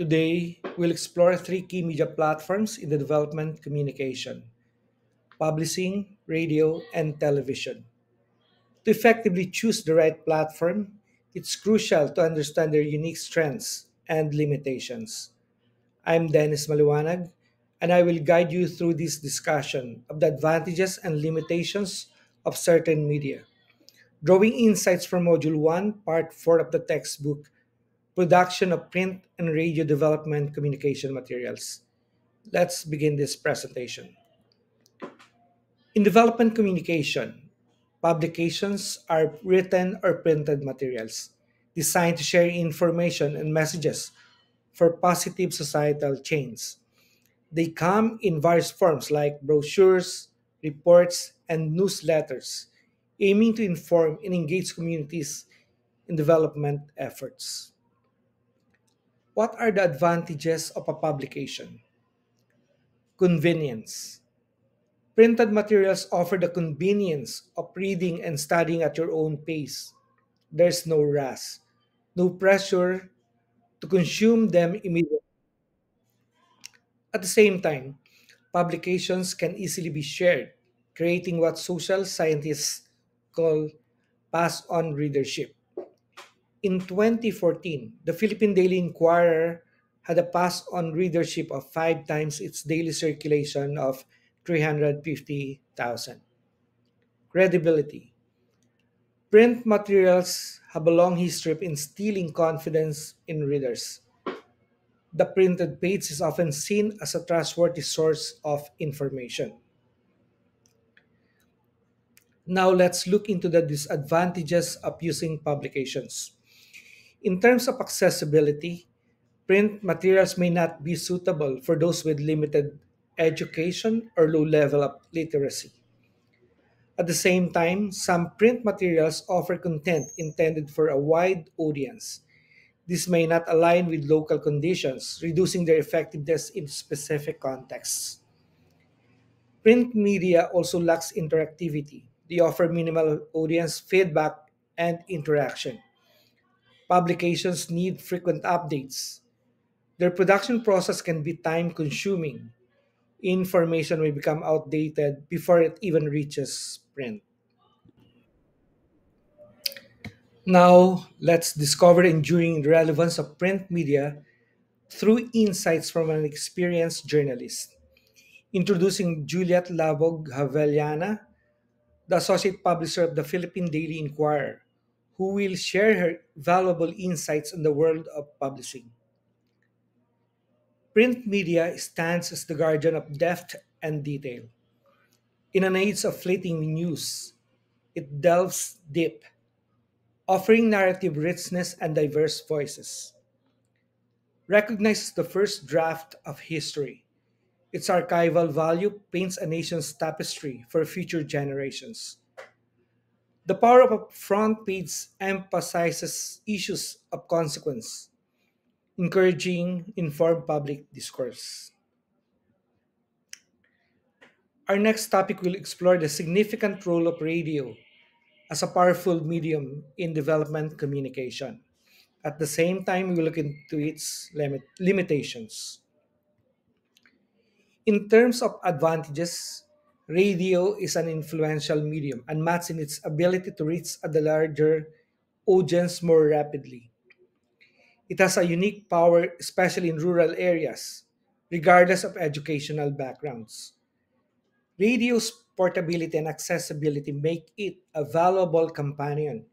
Today, we'll explore three key media platforms in the development communication publishing, radio, and television. To effectively choose the right platform, it's crucial to understand their unique strengths and limitations. I'm Dennis Maliwanag, and I will guide you through this discussion of the advantages and limitations of certain media. Drawing insights from Module 1, Part 4 of the textbook, Production of Print and Radio Development Communication Materials. Let's begin this presentation. In development communication, publications are written or printed materials designed to share information and messages for positive societal change. They come in various forms like brochures, reports, and newsletters, aiming to inform and engage communities in development efforts. What are the advantages of a publication? Convenience. Printed materials offer the convenience of reading and studying at your own pace. There's no rush, no pressure to consume them immediately. At the same time, publications can easily be shared, creating what social scientists call pass on readership. In 2014, the Philippine Daily Inquirer had a pass on readership of five times its daily circulation of 350,000. Credibility. Print materials have a long history of instilling confidence in readers. The printed page is often seen as a trustworthy source of information. Now let's look into the disadvantages of using publications. In terms of accessibility, print materials may not be suitable for those with limited education or low level of literacy. At the same time, some print materials offer content intended for a wide audience. This may not align with local conditions, reducing their effectiveness in specific contexts. Print media also lacks interactivity. They offer minimal audience feedback and interaction. Publications need frequent updates. Their production process can be time consuming. Information may become outdated before it even reaches print. Now, let's discover enduring relevance of print media through insights from an experienced journalist. Introducing Juliet Labog Javellana, the associate publisher of the Philippine Daily Inquirer, who will share her valuable insights on the world of publishing. Print media stands as the guardian of depth and detail. In an age of fleeting news, it delves deep, offering narrative richness and diverse voices. Recognized as the first draft of history, its archival value paints a nation's tapestry for future generations. The power of a front page emphasizes issues of consequence, encouraging informed public discourse. Our next topic will explore the significant role of radio as a powerful medium in development communication. At the same time, we look into its limit, limitations. In terms of advantages, radio is an influential medium unmatched in its ability to reach a larger audience more rapidly. It has a unique power, especially in rural areas, regardless of educational backgrounds. Radio's portability and accessibility make it a valuable companion.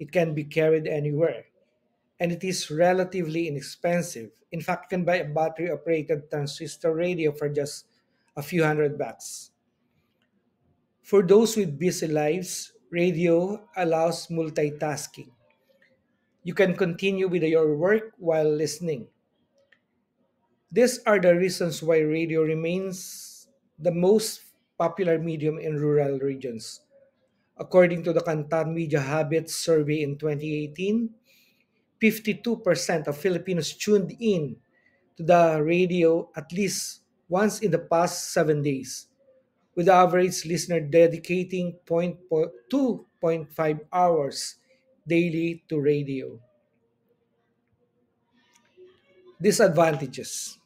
It can be carried anywhere, and it is relatively inexpensive. In fact, you can buy a battery operated transistor radio for just a few hundred bucks. For those with busy lives, radio allows multitasking. You can continue with your work while listening. These are the reasons why radio remains the most popular medium in rural regions. According to the Kantar Media Habits Survey in 2018, 52% of Filipinos tuned in to the radio at least once in the past seven days, with the average listener dedicating 2.5 hours daily to radio. Disadvantages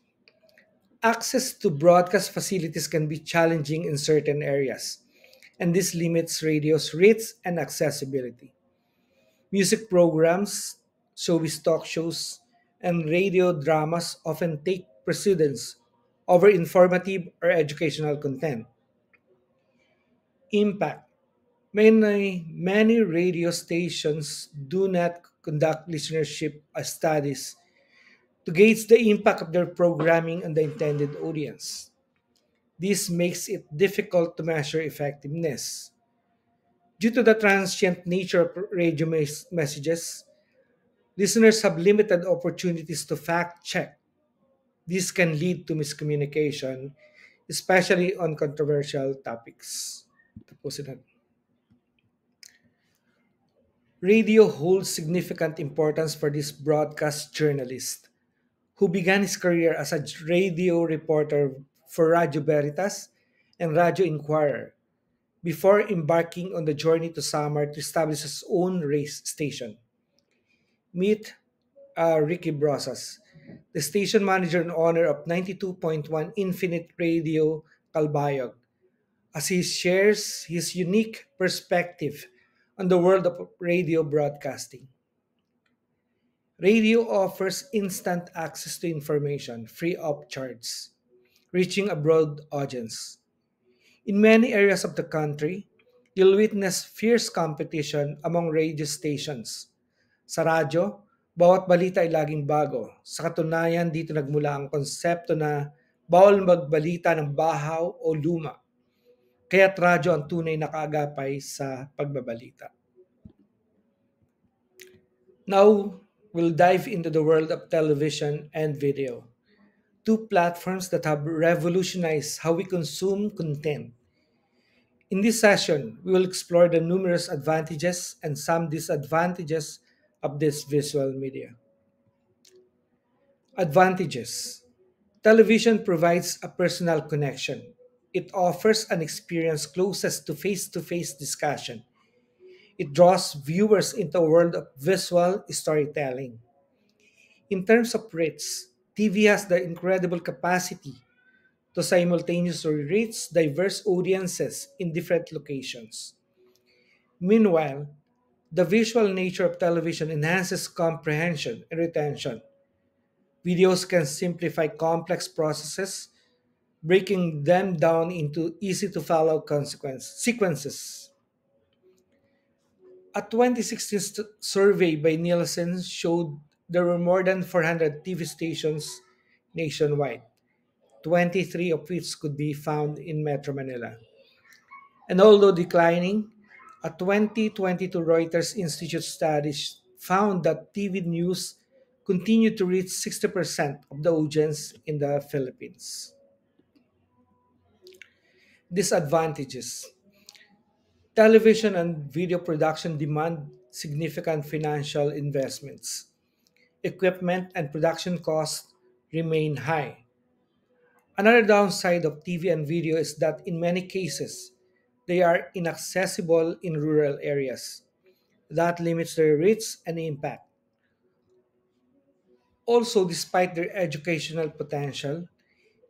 Access to broadcast facilities can be challenging in certain areas, and this limits radio's reach and accessibility. Music programs, showbiz talk shows, and radio dramas often take precedence over informative or educational content. Impact Many, many radio stations do not conduct listenership studies to gauge the impact of their programming on the intended audience. This makes it difficult to measure effectiveness. Due to the transient nature of radio mes- messages, listeners have limited opportunities to fact check. This can lead to miscommunication, especially on controversial topics. Radio holds significant importance for this broadcast journalist, who began his career as a radio reporter for Radio Veritas and Radio Inquirer before embarking on the journey to Samar to establish his own race station. Meet uh, Ricky Brosas, the station manager and owner of 92.1 Infinite Radio Calbayog, as he shares his unique perspective on the world of radio broadcasting. Radio offers instant access to information free of charge, reaching a broad audience. In many areas of the country, you'll witness fierce competition among radio stations. Sa radyo, bawat balita ay laging bago. Sa katunayan, dito nagmula ang konsepto na bawal magbalita ng bahaw o luma. Kaya't radyo ang tunay na kaagapay sa pagbabalita. Now, we'll dive into the world of television and video, two platforms that have revolutionized how we consume content. In this session, we will explore the numerous advantages and some disadvantages of this visual media. Advantages Television provides a personal connection. It offers an experience closest to face to face discussion. It draws viewers into a world of visual storytelling. In terms of reach, TV has the incredible capacity to simultaneously reach diverse audiences in different locations. Meanwhile, the visual nature of television enhances comprehension and retention. Videos can simplify complex processes, breaking them down into easy to follow consequence sequences. A 2016 st- survey by Nielsen showed there were more than 400 TV stations nationwide, 23 of which could be found in Metro Manila. And although declining, a 2022 Reuters Institute study found that TV news continued to reach 60% of the audience in the Philippines. Disadvantages Television and video production demand significant financial investments. Equipment and production costs remain high. Another downside of TV and video is that in many cases, they are inaccessible in rural areas. That limits their reach and impact. Also, despite their educational potential,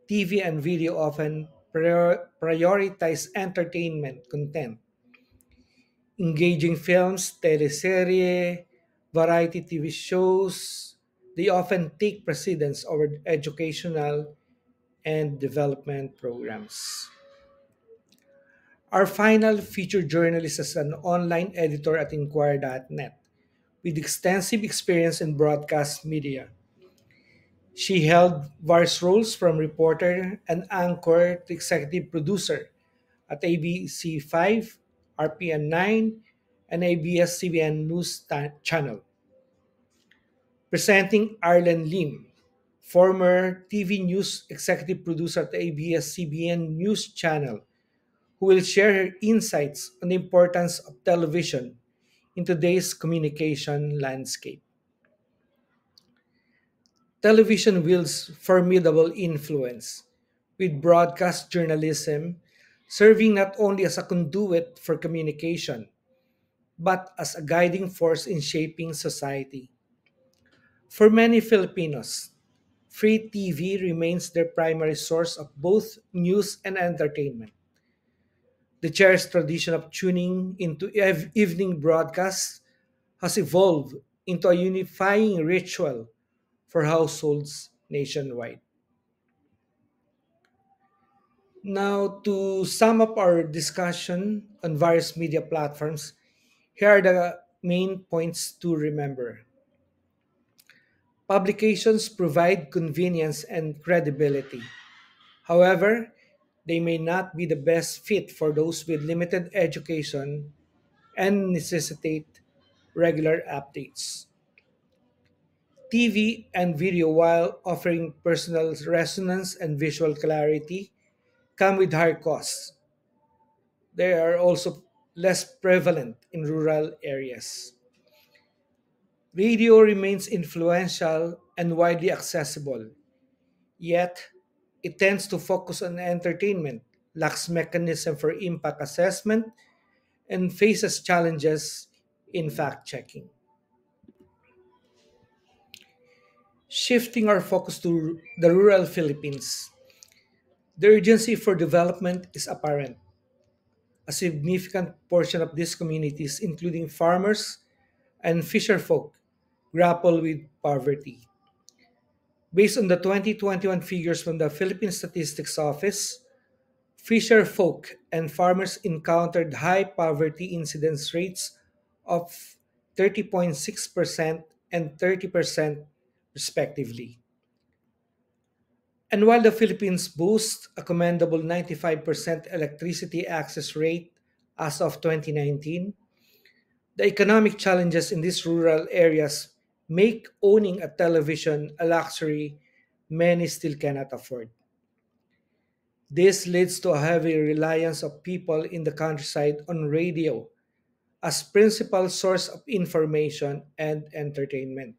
TV and video often prior- prioritize entertainment content engaging films, teleserye, variety TV shows, they often take precedence over educational and development programs. Our final featured journalist is an online editor at Inquirer.net with extensive experience in broadcast media. She held various roles from reporter and anchor to executive producer at ABC5 RPN 9, and ABS-CBN News Channel. Presenting Arlen Lim, former TV News Executive Producer at ABS-CBN News Channel, who will share her insights on the importance of television in today's communication landscape. Television wields formidable influence, with broadcast journalism serving not only as a conduit for communication, but as a guiding force in shaping society. For many Filipinos, free TV remains their primary source of both news and entertainment. The cherished tradition of tuning into ev- evening broadcasts has evolved into a unifying ritual for households nationwide. Now, to sum up our discussion on various media platforms, here are the main points to remember. Publications provide convenience and credibility. However, they may not be the best fit for those with limited education and necessitate regular updates. TV and video, while offering personal resonance and visual clarity, come with higher costs. They are also less prevalent in rural areas. Radio remains influential and widely accessible, yet it tends to focus on entertainment, lacks mechanism for impact assessment, and faces challenges in fact checking. Shifting our focus to the rural Philippines, the urgency for development is apparent. A significant portion of these communities, including farmers and fisherfolk, grapple with poverty. Based on the 2021 figures from the Philippine Statistics Office, fisher folk and farmers encountered high poverty incidence rates of 30.6% and 30%, respectively. And while the Philippines boasts a commendable 95% electricity access rate as of 2019, the economic challenges in these rural areas make owning a television a luxury many still cannot afford. This leads to a heavy reliance of people in the countryside on radio as principal source of information and entertainment.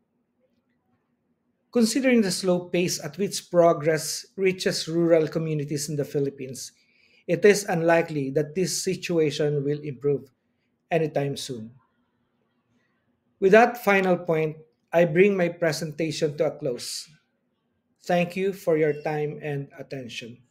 Considering the slow pace at which progress reaches rural communities in the Philippines, it is unlikely that this situation will improve anytime soon. With that final point, I bring my presentation to a close. Thank you for your time and attention.